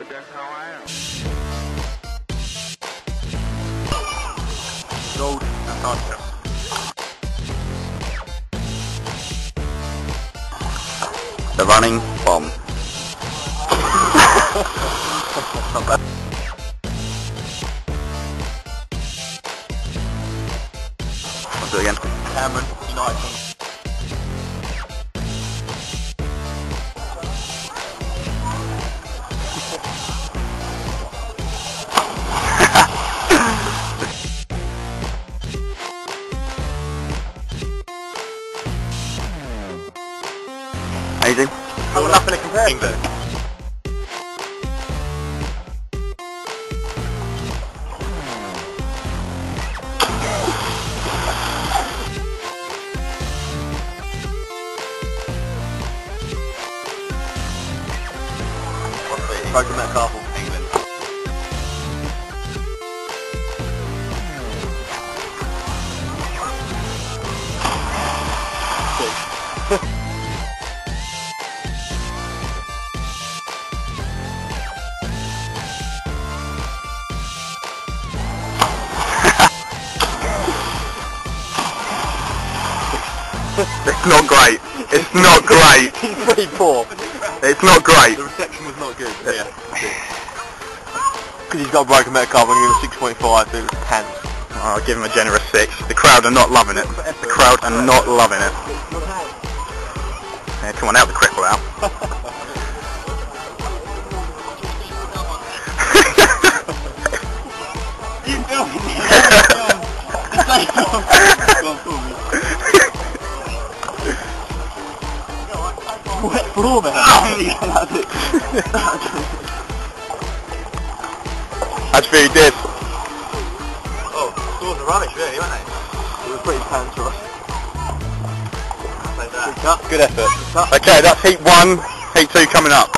But that's how I am. The running bomb. I'll do it again. Cameron, United. Amazing. Oh, nothing to compare to. Metcalfe, England. It's not great. It's not great. He's pretty poor. It's not great. The reception was not good. Yeah. Because he's got a broken Metcalfe, I'm going to give him 6.5, it was pants. I'll oh, give him a generous six. The crowd are not loving it. The crowd are not loving it. Yeah, come on, out the cripple out. You filming me? Wet floor, man. That's very good. Oh, stores are rubbish, really, weren't they? It was pretty pants us. Like. Good effort. Okay, that's heat one, heat two coming up.